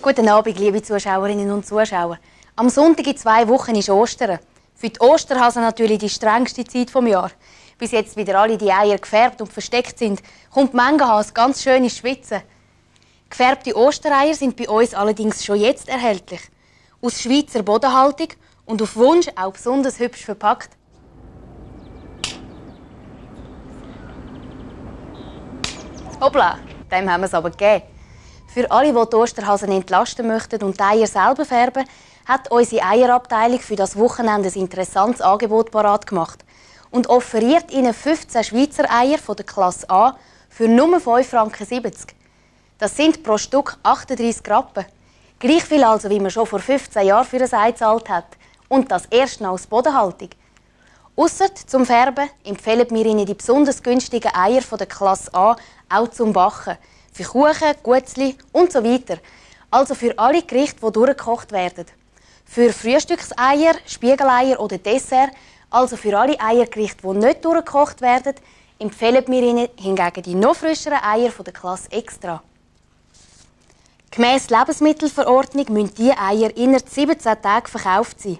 Guten Abend, liebe Zuschauerinnen und Zuschauer. Am Sonntag in zwei Wochen ist Ostern. Für die Osterhasen natürlich die strengste Zeit vom Jahr. Bis jetzt wieder alle die Eier gefärbt und versteckt sind, kommt Mengenhas ganz schön ins Schwitzen. Gefärbte Ostereier sind bei uns allerdings schon jetzt erhältlich. Aus Schweizer Bodenhaltung und auf Wunsch auch besonders hübsch verpackt. Hoppla, dem haben wir es aber gegeben. Für alle, die die Osterhasen entlasten möchten und die Eier selber färben, hat unsere Eierabteilung für das Wochenende ein interessantes Angebot parat gemacht und offeriert ihnen 15 Schweizer Eier von der Klasse A für nur 5,70 Franken. Das sind pro Stück 38 Rappen. Gleich viel also, wie man schon vor 15 Jahren für ein Ei gezahlt hat. Und das erst noch aus Bodenhaltung. Ausser zum Färben empfehlen wir Ihnen die besonders günstigen Eier von der Klasse A auch zum Backen. Für Kuchen, Gutzli und so weiter. Also für alle Gerichte, die durchgekocht werden. Für Frühstückseier, Spiegeleier oder Dessert, also für alle Eiergerichte, die nicht durchgekocht werden, empfehlen wir Ihnen hingegen die noch frischeren Eier von der Klasse Extra. Gemäss Lebensmittelverordnung müssen diese Eier innerhalb 17 Tagen verkauft sein.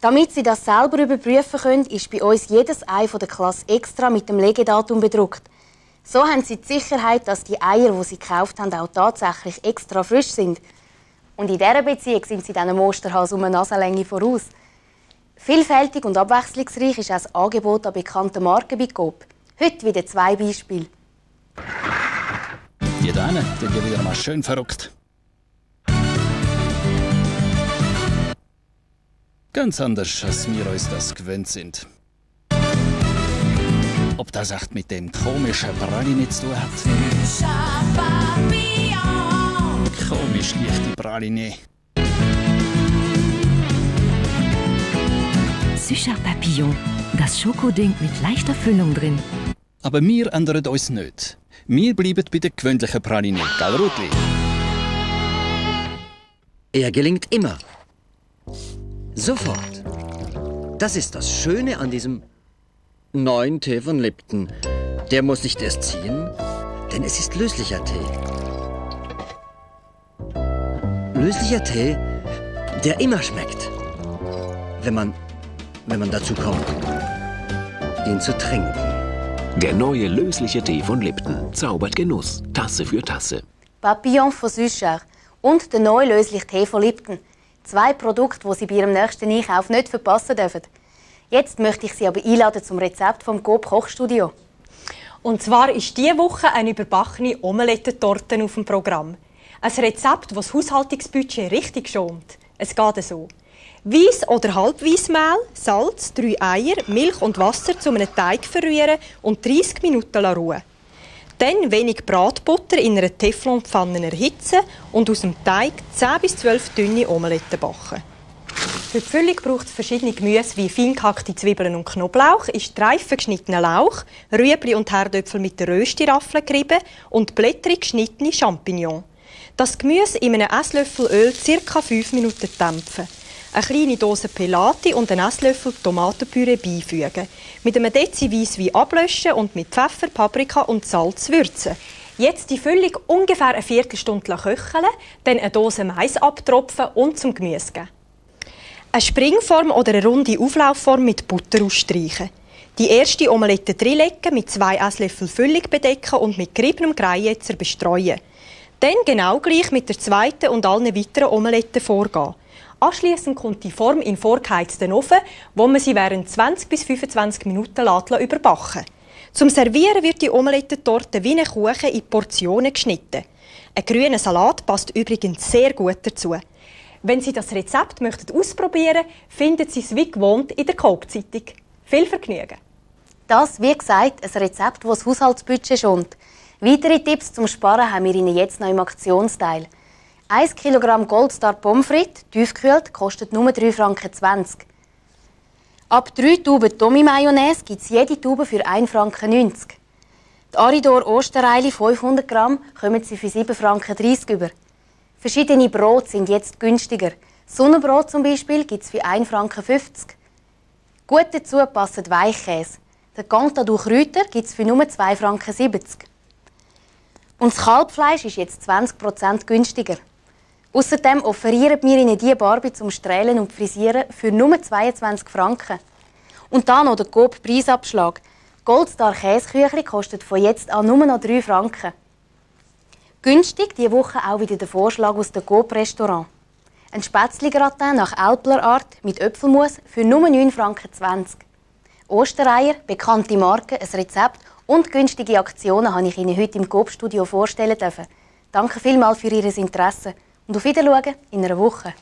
Damit Sie das selber überprüfen können, ist bei uns jedes Ei von der Klasse Extra mit dem Legedatum bedruckt. So haben Sie die Sicherheit, dass die Eier, die Sie gekauft haben, auch tatsächlich extra frisch sind. Und in dieser Beziehung sind Sie dann einem Osterhase um eine Nasenlänge voraus. Vielfältig und abwechslungsreich ist auch das Angebot an bekannten Marken bei Coop. Heute wieder zwei Beispiele. Die da die sind wieder mal schön verrückt. Ganz anders, als wir uns das gewöhnt sind. Ob das echt mit dem komischen Praline zu tun hat? Komisch leichte Praline. Sücher Papillon, das Schokoding mit leichter Füllung drin. Aber wir ändern uns nicht. Wir bleiben bei der gewöhnlichen Praline, gell, Rutli? Er gelingt immer. Sofort. Das ist das Schöne an diesem neuen Tee von Lipton. Der muss nicht erst ziehen, denn es ist löslicher Tee. Löslicher Tee, der immer schmeckt. Wenn man, wenn man dazu kommt, ihn zu trinken. Der neue lösliche Tee von Lipton zaubert Genuss, Tasse für Tasse. Papillon von Süscher und der neue lösliche Tee von Lipton. Zwei Produkte, die Sie bei Ihrem nächsten Einkauf nicht verpassen dürfen. Jetzt möchte ich Sie aber einladen zum Rezept vom Coop Kochstudio. Und zwar ist diese Woche eine überbackene Omelettentorte auf dem Programm. Ein Rezept, das das Haushaltungsbudget richtig schont. Es geht so. Weiss- oder Halbweissmehl, Salz, drei Eier, Milch und Wasser zu einem Teig verrühren und 30 Minuten ruhen. Dann wenig Bratbutter in einer Teflonpfanne erhitzen und aus dem Teig 10 bis 12 dünne Omeletten backen. Für die Füllung braucht es verschiedene Gemüse wie fein gehackte Zwiebeln und Knoblauch, ist reifen geschnittener Lauch, Rüebli und Herdöpfel mit der Rösti-Raffel gerieben und blättrig geschnittene Champignons. Das Gemüse in einem Esslöffel Öl ca. 5 Minuten dämpfen. Eine kleine Dose Pelati und einen Esslöffel Tomatenpüree beifügen. Mit einem Dezi Weisswein ablöschen und mit Pfeffer, Paprika und Salz würzen. Jetzt die Füllung ungefähr eine Viertelstunde köcheln, dann eine Dose Mais abtropfen und zum Gemüse geben. Eine Springform oder eine runde Auflaufform mit Butter ausstreichen. Die erste Omelette drinlegen, mit zwei Esslöffel Füllung bedecken und mit geriebenem Greijetzer bestreuen. Dann genau gleich mit der zweiten und allen weiteren Omeletten vorgehen. Anschließend kommt die Form in vorgeheizten Ofen, wo man sie während 20 bis 25 Minuten lässt, überbacken Zum Servieren wird die Omelettentorte wie ein Kuchen in Portionen geschnitten. Ein grüner Salat passt übrigens sehr gut dazu. Wenn Sie das Rezept möchten ausprobieren finden Sie es wie gewohnt in der Coop-Zeitung. Viel Vergnügen! Das, wie gesagt, ein Rezept, das das Haushaltsbudget schont. Weitere Tipps zum Sparen haben wir Ihnen jetzt noch im Aktionsteil. 1 Kilogramm Goldstar Pommes frites, tiefgekühlt, kostet nur 3,20 Franken. Ab 3 Tuben Tommy Mayonnaise gibt es jede Tube für 1,90 Franken. Die Aridor Osterreili 500 Gramm kommen Sie für 7,30 Franken über. Verschiedene Brote sind jetzt günstiger. Sonnenbrot zum Beispiel gibt es für 1,50 Franken. Gut dazu passen Weichkäse. Der Cantadou Kräuter gibt es für nur 2,70 Franken. Und das Kalbfleisch ist jetzt 20% günstiger. Außerdem offerieren wir Ihnen diese Barbie zum Strählen und Frisieren für nur 22 Franken. Und dann noch der Coop Preisabschlag. Goldstar Käseküchli kostet von jetzt an nur noch 3 Franken. Günstig diese Woche auch wieder der Vorschlag aus dem Coop Restaurant. Ein Spätzli-Gratin nach Art mit Äpfelmus für nur 9,20 Franken. Ostereier, bekannte Marken, ein Rezept und günstige Aktionen habe ich Ihnen heute im Coop-Studio vorstellen dürfen. Danke vielmals für Ihr Interesse und auf Wiedersehen in einer Woche.